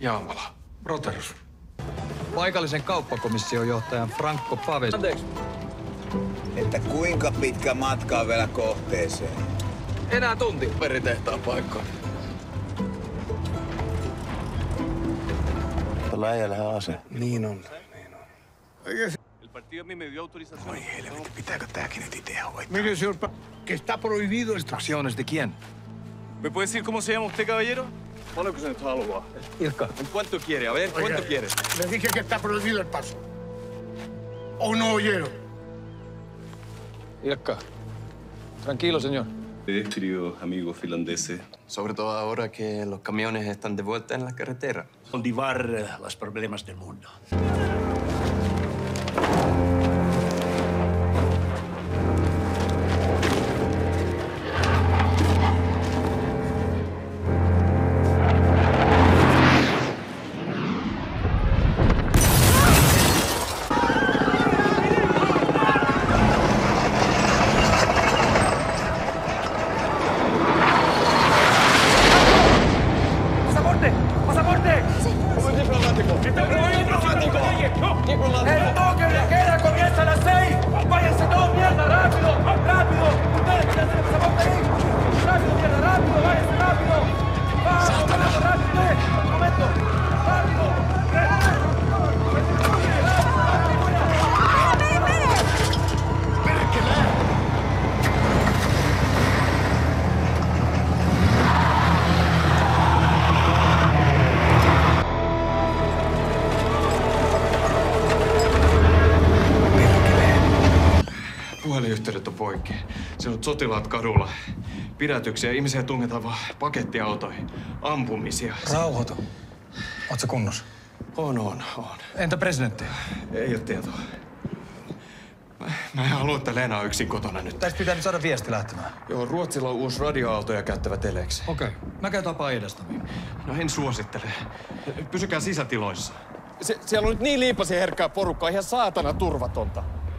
Jaamala. Roterus. Paikallisen kauppakomission johtajan Franco Paves. Anteeksi. Että kuinka pitkä matka on vielä kohteeseen? Enää tunti peritehtaan paikkaan. Tällä äijällähän on ase. Niin on. El partido a mí me dio autorización. Oi helvetti, pitääkö tääkin nyt itse hoitaa? Mire, señor, pa- que está prohibido esta... Instrucciones de quién? ¿Me puede decir cómo se llama usted, caballero? Haluaa? Ilkka. ¿Cuánto quiere? A ver, ¿cuánto Oiga, quiere? Le dije que está prohibido el paso. ¿O no oyeron? Ilkka. Tranquilo, señor. Ustedes, queridos amigos finlandeses, Sobre todo ahora que los camiones están de vuelta en la carretera. cultivar eh, los problemas del mundo. Puhelinyhteydet on poikki. Siellä on sotilaat kadulla. Pidätyksiä, ihmisiä tungetaan vaan pakettiautoihin. Ampumisia. Rauhoitu. Ootko kunnossa? On, on, on. Entä presidentti? Ei ole tietoa. Mä, mä en halua, että Leena on yksin kotona nyt. Tästä pitää nyt saada viesti lähtemään. Joo, Ruotsilla on uusi radioautoja käyttävä teleksi. Okei. Okay. Mä käyn tapaa edestämiin. No en suosittele. Pysykää sisätiloissa. Se, siellä on nyt niin liipasin herkkää porukkaa, ihan saatana turvatonta.